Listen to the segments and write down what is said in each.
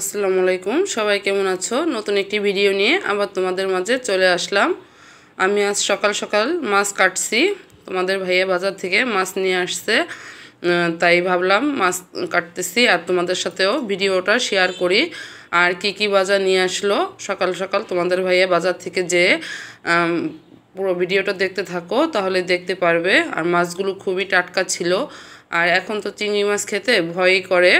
আসসালামু আলাইকুম। সবাই কেমন আছো? নতুন একটি ভিডিও নিয়ে আবার তোমাদের মাঝে চলে আসলাম। আমি আজ সকাল সকাল মাছ কাটছি। তোমাদের ভাইয়া বাজার থেকে মাছ নিয়ে আসছে। তাই ভাবলাম মাছ কাটতেছি আর তোমাদের সাথেও ভিডিওটা শেয়ার করি। আর কি কি বাজার নিয়ে আসলো? সকাল সকাল তোমাদের ভাইয়া বাজার থেকে যে পুরো ভিডিওটা দেখতে থাকো, তাহলে দেখতে পারবে। আর মাছগুলো খুবই টাটকা ছিল। আর এখন তো চিংড়ি মাছ খেতে ভয়ই করে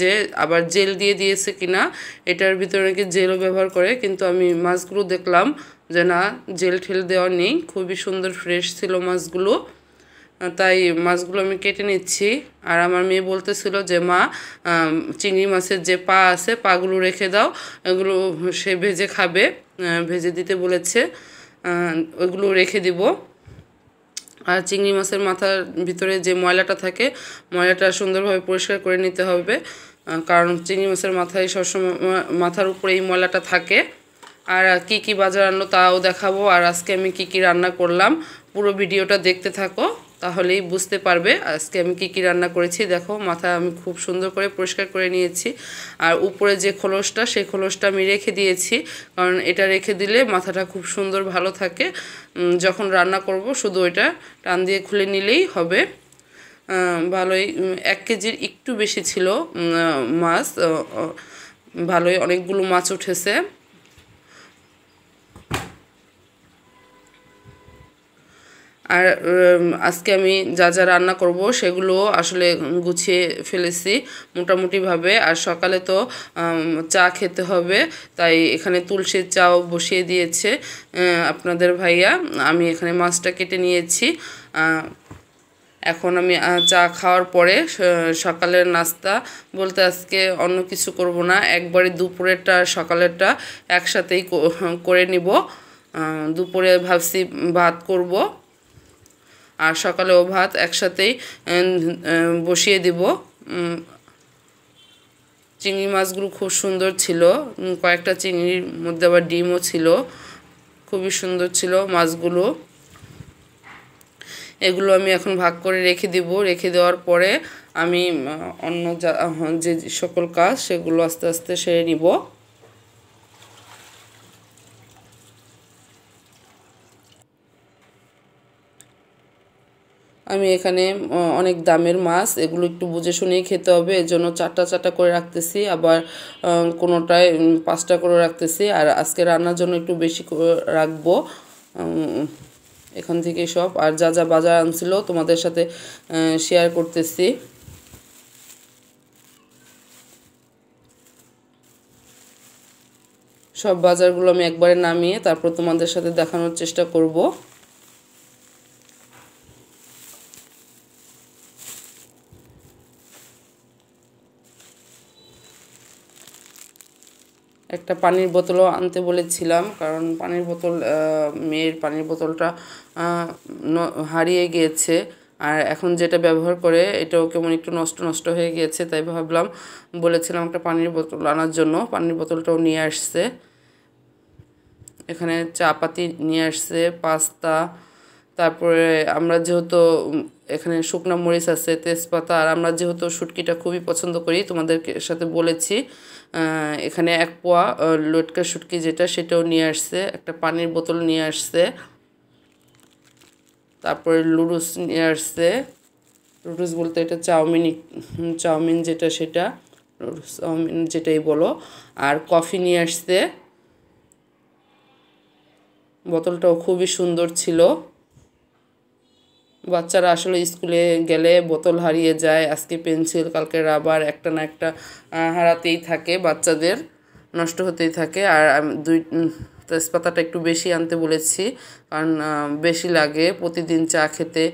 যে আবার জেল দিয়ে দিয়েছে কিনা, এটার ভিতরে নাকি জেলও ব্যবহার করে, কিন্তু আমি মাছগুলো দেখলাম যে না, জেল ঠেল দেওয়া নেই, খুবই সুন্দর ফ্রেশ ছিল মাছগুলো। তাই মাছগুলো আমি কেটে নিচ্ছি। আর আমার মেয়ে বলতেছিল যে, মা চিংড়ি মাছের যে পা আছে, পাগুলো রেখে দাও, এগুলো সে ভেজে খাবে। ভেজে দিতে বলেছে। ওইগুলো রেখে দিব। আর চিংড়ি মাছের মাথার ভিতরে যে ময়লাটা থাকে, ময়লাটা সুন্দরভাবে পরিষ্কার করে নিতে হবে। কারণ চিংড়ি মাছের মাথায় সবসময় মাথার উপরে এই ময়লাটা থাকে। আর কি কি বাজার আনলো তাও দেখাবো। আর আজকে আমি কি কি রান্না করলাম, পুরো ভিডিওটা দেখতে থাকো। তাহলেই বুঝতে পারবে আজকে আমি কি কি রান্না করেছি। দেখো, মাথা আমি খুব সুন্দর করে পরিষ্কার করে নিয়েছি। আর উপরে যে খোলসটা, সেই খোলসটা আমি রেখে দিয়েছি। কারণ এটা রেখে দিলে মাথাটা খুব সুন্দর ভালো থাকে। যখন রান্না করব, শুধু ওইটা টান দিয়ে খুলে নিলেই হবে। ভালোই এক কেজির একটু বেশি ছিল মাছ। ভালোই অনেকগুলো মাছ উঠেছে। আর আজকে আমি যা যা রান্না করব সেগুলো আসলে গুছিয়ে ফেলেছি মোটামুটিভাবে। আর সকালে তো চা খেতে হবে, তাই এখানে তুলসীর চাও বসিয়ে দিয়েছে আপনাদের ভাইয়া। আমি এখানে মাছটা কেটে নিয়েছি। এখন আমি চা খাওয়ার পরে সকালের নাস্তা বলতে আজকে অন্য কিছু করব না, একবারে দুপুরেরটা সকালেরটা একসাথেই করে নিব। দুপুরে ভাবছি ভাত করব। আর সকালে ও ভাত একসাথেই বসিয়ে দিব। চিংড়ি মাছগুলো খুব সুন্দর ছিল। কয়েকটা চিংড়ির মধ্যে আবার ডিমও ছিল। খুবই সুন্দর ছিল মাছগুলো। এগুলো আমি এখন ভাগ করে রেখে দিব। রেখে দেওয়ার পরে আমি অন্য যে সকল কাজ, সেগুলো আস্তে আস্তে সেরে নিব। আমি এখানে অনেক দামের মাছ। এগুলো একটু বুঝে শুনেই খেতে হবে। এর জন্য চারটা চারটা করে রাখতেছি। আবার কোনোটায় পাঁচটা করে রাখতেছি। আর আজকে রান্নার জন্য একটু বেশি করে রাখব। এখান থেকে সব। আর যা যা বাজার আনছিল তোমাদের সাথে শেয়ার করতেছি। সব বাজারগুলো আমি একবারে নামিয়ে তারপর তোমাদের সাথে দেখানোর চেষ্টা করব। একটা পানির বোতলও আনতে বলেছিলাম, কারণ পানির বোতল মেয়ের পানির বোতলটা হারিয়ে গিয়েছে। আর এখন যেটা ব্যবহার করে, এটাও কেমন একটু নষ্ট নষ্ট হয়ে গিয়েছে, তাই ভাবলাম, বলেছিলাম একটা পানির বোতল আনার জন্য। পানির বোতলটাও নিয়ে আসছে। এখানে চা পাতি নিয়ে আসছে, পাস্তা, তারপরে আমরা যেহেতু এখানে শুকনো মরিচ আছে, তেজপাতা, আর আমরা যেহেতু শুটকিটা খুবই পছন্দ করি তোমাদের সাথে বলেছি এখানে এক পোয়া লটকা শুটকি যেটা, সেটাও নিয়ে আসছে, একটা পানির বোতল নিয়ে আসছে, তারপরে লুডুস নিয়ে আসছে, লুডুস বলতে এটা চাউমিন চাউমিন যেটা সেটা চাউমিন যেটাই বলো, আর কফি নিয়ে আসছে, বোতলটাও খুবই সুন্দর ছিল। বাচ্চারা আসলে স্কুলে গেলে বোতল হারিয়ে যায়, আজকে পেন্সিল, কালকে রাবার, একটা না একটা হারাতেই থাকে বাচ্চাদের, নষ্ট হতেই থাকে। আর দুই তেজপাতাটা একটু বেশি আনতে বলেছি, কারণ বেশি লাগে। প্রতিদিন চা খেতে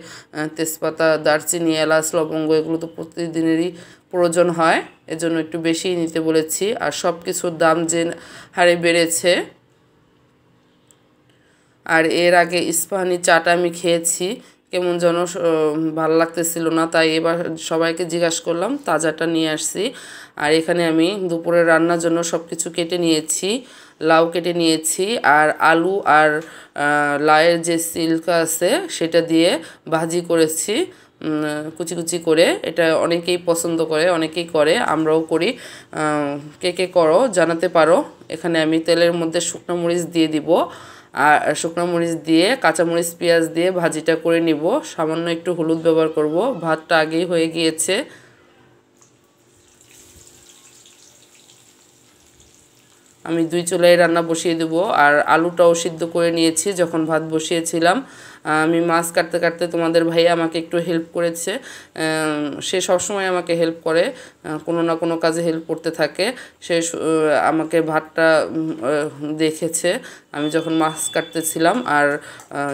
তেজপাতা, দারচিনি, এলাচ, লবঙ্গ, এগুলো তো প্রতিদিনেরই প্রয়োজন হয়, এজন্য একটু বেশি নিতে বলেছি। আর সব কিছুর দাম যে হারে বেড়েছে, আর এর আগে ইস্পাহানি চাটা আমি খেয়েছি কেমন যেন ভালো লাগতেছিল না, তাই এবার সবাইকে জিজ্ঞাসা করলাম, তাজাটা নিয়ে আসছি। আর এখানে আমি দুপুরে রান্নার জন্য সব কিছু কেটে নিয়েছি, লাউ কেটে নিয়েছি, আর আলু আর লাউয়ের যে সিল্ক আছে সেটা দিয়ে ভাজি করেছি কুচি কুচি করে। এটা অনেকেই পছন্দ করে, অনেকেই করে, আমরাও করি। কে কে করো জানাতে পারো। এখানে আমি তেলের মধ্যে শুকনো মরিচ দিয়ে দিব। আর শুকনো মরিচ দিয়ে কাঁচামরিচ পেঁয়াজ দিয়ে ভাজিটা করে নিব। সামান্য একটু হলুদ ব্যবহার করব। ভাতটা আগেই হয়ে গিয়েছে। আমি দুই চুলায় রান্না বসিয়ে দেব। আর আলুটাও সিদ্ধ করে নিয়েছি যখন ভাত বসিয়েছিলাম। আমি মাছ কাটতে কাটতে তোমাদের ভাই আমাকে একটু হেল্প করেছে। সে সবসময় আমাকে হেল্প করে। কোনো না কোনো কাজে হেল্প করতে থাকে। সে আমাকে ভাতটা দেখেছে। আমি যখন মাছ কাটতেছিলাম আর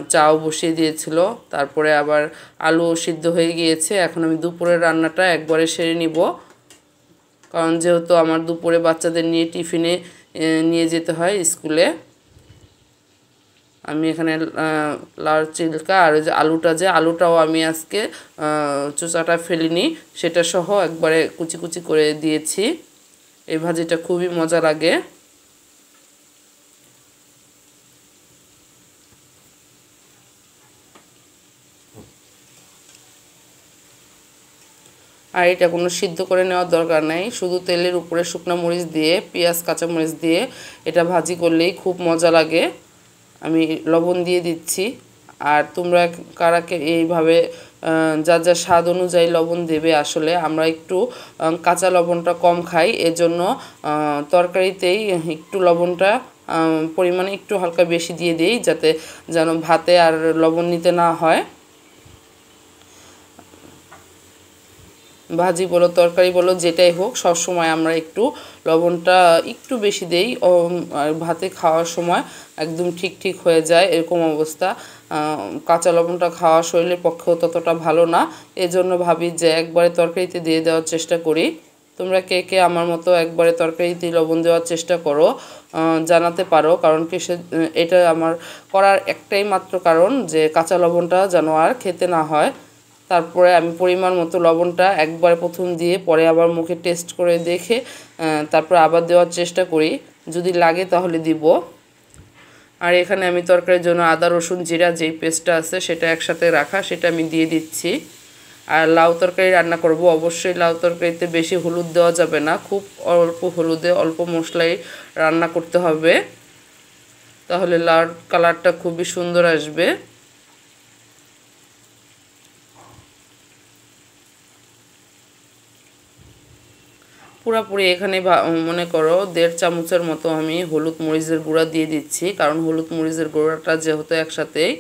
চাও বসিয়ে দিয়েছিল। তারপরে আবার আলু সিদ্ধ হয়ে গিয়েছে। এখন আমি দুপুরের রান্নাটা একবারে সেরে নিব। কারণ যেহেতু আমার দুপুরে বাচ্চাদের নিয়ে টিফিনে নিয়ে যেতে হয় স্কুলে। আমি এখানে লাল চিলকা আর যে আলুটা যে, আলুটাও আমি আজকে চোচাটা ফেলিনি, সেটা সহ একবারে কুচি কুচি করে দিয়েছি। এই ভাজিটা খুবই মজা লাগে। আর এটা কোনো সিদ্ধ করে নেওয়ার দরকার নেই, শুধু তেলের উপরে শুকনো মরিচ দিয়ে, পেঁয়াজ, কাঁচামরিচ দিয়ে এটা ভাজি করলেই খুব মজা লাগে। আমি লবণ দিয়ে দিচ্ছি। আর তোমরা কারাকে এইভাবে যা যা স্বাদ অনুযায়ী লবণ দেবে আসলে, আমরা একটু কাঁচা লবণটা কম খাই। এজন্য তরকারিতেই একটু লবণটা পরিমাণে একটু হালকা বেশি দিয়ে দিই, যাতে যেন ভাতে আর লবণ নিতে না হয়। ভাজি বলো, তরকারি বলো, যেটাই হোক, সব সময় আমরা একটু লবণটা একটু বেশি দেই ভাতে খাওয়ার সময় একদম ঠিক ঠিক হয়ে যায় এরকম অবস্থা। কাঁচা লবণটা খাওয়া শরীরের পক্ষেও ততটা ভালো না। এজন্য ভাবি যে একবারে তরকারিতে দিয়ে দেওয়ার চেষ্টা করি। তোমরা কে কে আমার মতো একবারে তরকারিতে লবণ দেওয়ার চেষ্টা করো জানাতে পারো। কারণ কি সে এটা আমার করার একটাই মাত্র কারণ যে কাঁচা লবণটা যেন আর খেতে না হয়। তারপরে আমি পরিমাণ মতো লবণটা একবার প্রথম দিয়ে পরে আবার মুখে টেস্ট করে দেখে তারপর আবার দেওয়ার চেষ্টা করি। যদি লাগে তাহলে দিব। আর এখানে আমি তরকারির জন্য আদা, রসুন, জিরা যেই পেস্টটা আছে সেটা একসাথে রাখা, সেটা আমি দিয়ে দিচ্ছি। আর লাউ তরকারি রান্না করব। অবশ্যই লাউ তরকারিতে বেশি হলুদ দেওয়া যাবে না, খুব অল্প হলুদে অল্প মশলায় রান্না করতে হবে। তাহলে লাউ কালারটা খুবই সুন্দর আসবে। পুরাপুরি এখানে মনে করো দেড় চামচের মতো আমি হলুদ মরিচের গুঁড়া দিয়ে দিচ্ছি। কারণ হলুদ মরিচের গুঁড়াটা যেহেতু একসাথেই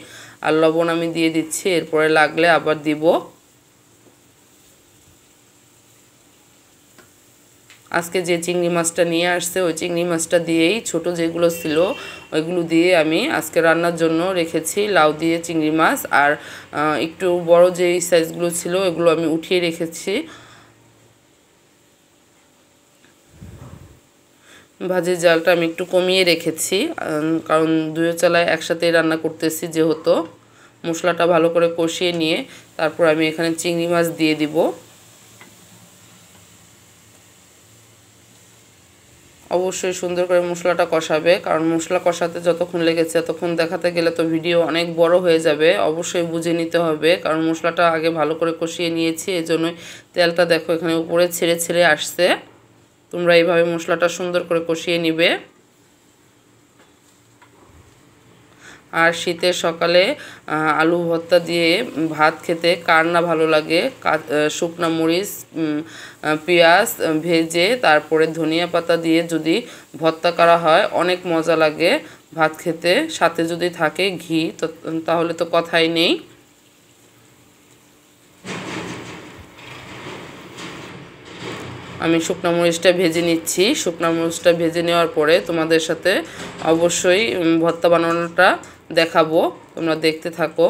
আর লবণ আমি দিয়ে দিচ্ছি, এরপরে লাগলে আবার দিব। আজকে যে চিংড়ি মাছটা নিয়ে আসছে, ওই চিংড়ি মাছটা দিয়েই ছোট যেগুলো ছিল, ওইগুলো দিয়ে আমি আজকে রান্নার জন্য রেখেছি লাউ দিয়ে চিংড়ি মাছ। আর একটু বড় যেই সাইজগুলো ছিল, ওইগুলো আমি উঠিয়ে রেখেছি। ভাজির জালটা আমি একটু কমিয়ে রেখেছি কারণ দুই চালায় একসাথে রান্না করতেছি যেহেতু। মশলাটা ভালো করে কষিয়ে নিয়ে তারপর আমি এখানে চিংড়ি মাছ দিয়ে দিব। অবশ্যই সুন্দর করে মশলাটা কষাবে, কারণ মশলা কষাতে যতক্ষণ লেগেছে ততক্ষণ দেখাতে গেলে তো ভিডিও অনেক বড় হয়ে যাবে, অবশ্যই বুঝে নিতে হবে, কারণ মশলাটা আগে ভালো করে কষিয়ে নিয়েছি এই জন্যই তেলটা দেখো এখানে উপরে ছেড়ে ছেড়ে আসছে। তোমরা এইভাবে মশলাটা সুন্দর করে কষিয়ে নিবে। আর শীতের সকালে আলু ভর্তা দিয়ে ভাত খেতে কার না ভালো লাগে? শুকনা মরিচ পেঁয়াজ ভেজে তারপরে ধনিয়া পাতা দিয়ে যদি ভর্তা করা হয়, অনেক মজা লাগে ভাত খেতে। সাথে যদি থাকে ঘি, তো, তাহলে তো কথাই নেই। আমি শুকনো মরিচটা ভেজে নিচ্ছি। শুকনো মরিচটা ভেজে নেওয়ার পরে তোমাদের সাথে অবশ্যই ভর্তা বানানোটা দেখাবো। তোমরা দেখতে থাকো।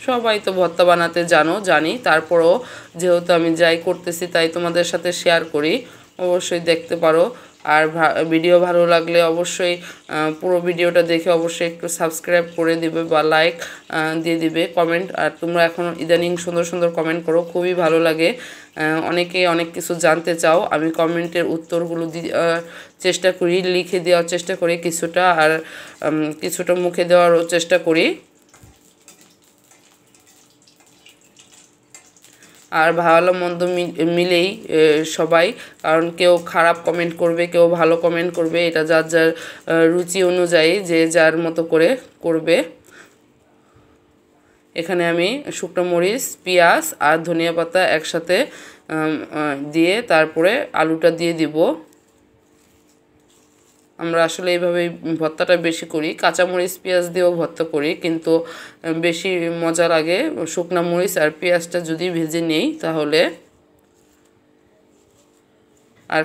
সবাই তো ভর্তা বানাতে জানো, জানি। তারপরও যেহেতু আমি যাই করতেছি, তাই তোমাদের সাথে শেয়ার করি। অবশ্যই দেখতে পারো। আর ভিডিও ভালো লাগলে অবশ্যই পুরো ভিডিওটা দেখে অবশ্যই একটু সাবস্ক্রাইব করে দিবে বা লাইক দিয়ে দিবে কমেন্ট আর তোমরা এখন ইদানিং সুন্দর সুন্দর কমেন্ট করো, খুবই ভালো লাগে। অনেকে অনেক কিছু জানতে চাও, আমি কমেন্টের উত্তরগুলো দি চেষ্টা করি, লিখে দেওয়ার চেষ্টা করি কিছুটা, আর কিছুটা মুখে দেওয়ারও চেষ্টা করি। আর ভালো মন্দ মিলেই সবাই। কারণ কেউ খারাপ কমেন্ট করবে, কেউ ভালো কমেন্ট করবে, এটা যার যার রুচি অনুযায়ী যে যার মতো করে করবে। এখানে আমি শুকনো মরিচ, পেঁয়াজ আর ধনিয়া পাতা একসাথে দিয়ে তারপরে আলুটা দিয়ে দিব। আমরা আসলে এইভাবে ভর্তাটা বেশি করি। কাঁচামরিচ, পেঁয়াজ দিয়েও ভর্তা করি, কিন্তু বেশি মজা লাগে শুকনা মরিচ আর পেঁয়াজটা যদি ভেজে নেই তাহলে আর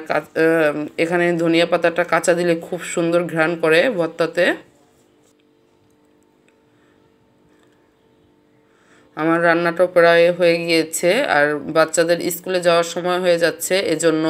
এখানে ধনিয়া পাতাটা কাঁচা দিলে খুব সুন্দর ঘ্রাণ করে ভর্তাতে আমার রান্নাটাও প্রায় হয়ে গিয়েছে আর বাচ্চাদের স্কুলে যাওয়ার সময় হয়ে যাচ্ছে, এজন্য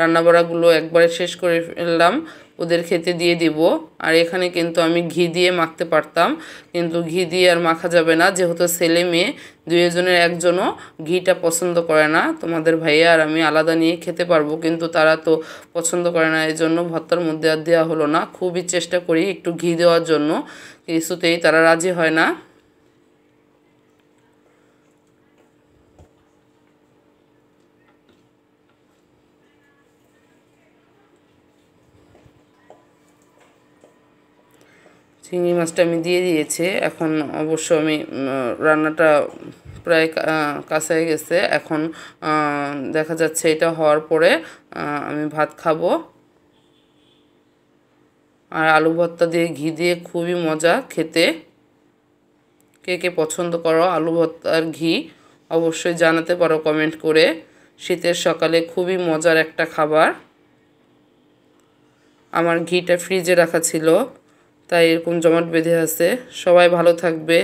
রান্নাবাড়াগুলো একবারে শেষ করে ফেললাম। ওদের খেতে দিয়ে দিব। আর এখানে কিন্তু আমি ঘি দিয়ে মাখতে পারতাম। কিন্তু ঘি দিয়ে আর মাখা যাবে না। যেহেতু ছেলে মেয়ে, দুইজনের একজনও ঘিটা পছন্দ করে না। তোমাদের ভাইয়া আর আমি আলাদা নিয়ে খেতে পারব। কিন্তু তারা তো পছন্দ করে না। এই জন্য ভর্তার মধ্যে আর দেওয়া হলো না। খুবই চেষ্টা করি একটু ঘি দেওয়ার জন্য। কিছুতেই তারা রাজি হয় না। চিংড়ি মাছটা আমি দিয়ে দিয়েছি। এখন অবশ্য আমি রান্নাটা প্রায় কাছে গেছে। এখন দেখা যাচ্ছে এটা হওয়ার পরে আমি ভাত খাব। আর আলু ভর্তা দিয়ে ঘি দিয়ে খুবই মজা খেতে। কে কে পছন্দ করো আলু ভর্তার ঘি, অবশ্যই জানাতে পারো কমেন্ট করে। শীতের সকালে খুবই মজার একটা খাবার। আমার ঘিটা ফ্রিজে রাখা ছিল। তাই এরকম জমাট বেঁধে আছে। সবাই ভালো থাকবে।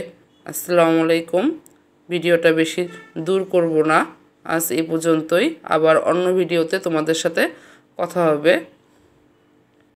আসসালামু আলাইকুম। ভিডিওটা বেশি দূর করব না। আজ এ পর্যন্তই। আবার অন্য ভিডিওতে তোমাদের সাথে কথা হবে।